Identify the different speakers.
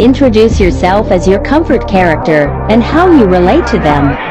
Speaker 1: Introduce yourself as your comfort character and how you relate to them.